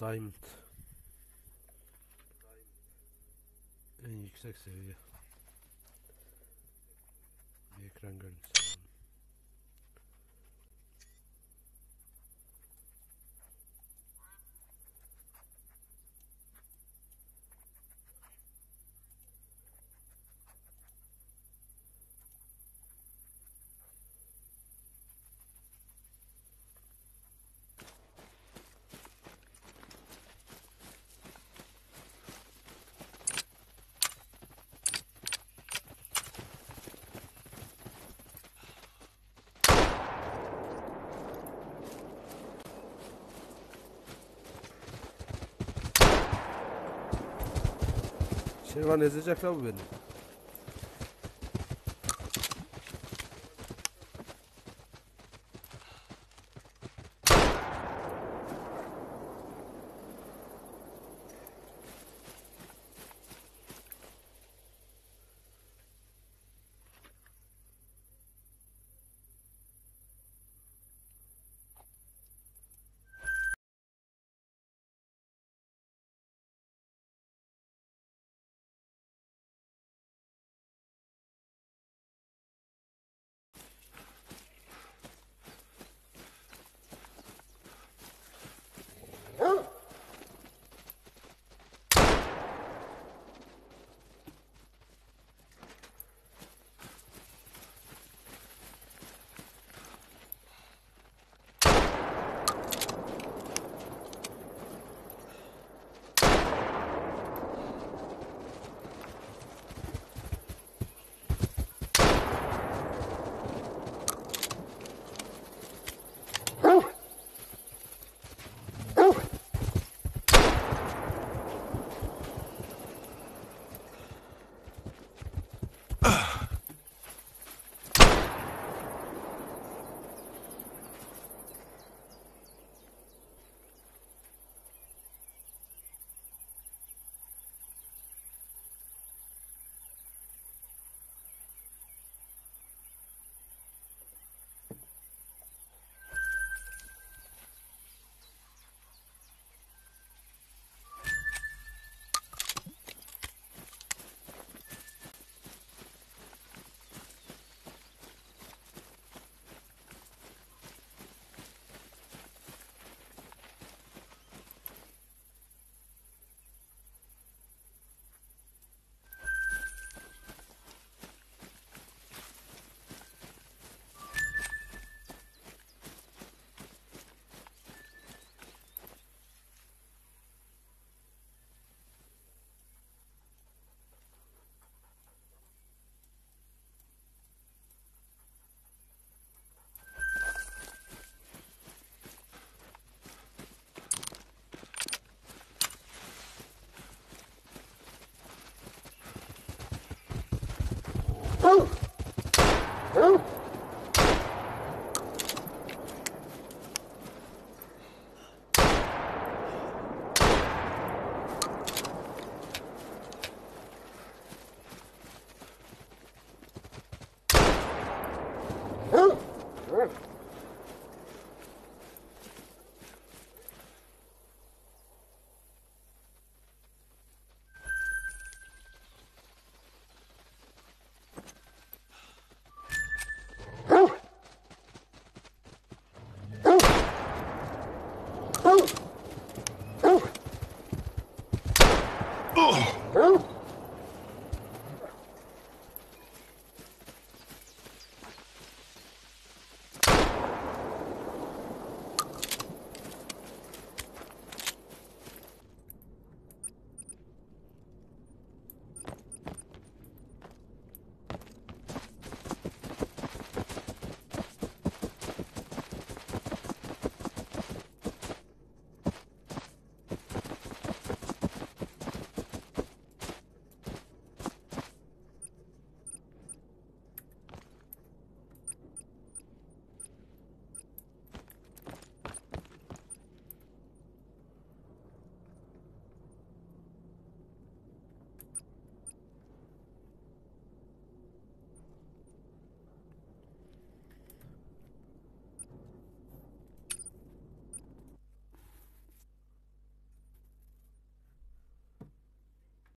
Diamond. En yüksek seviye. Bir ekran görüntüsü. Alalım. Şervan ezecek la bu beni. Huh?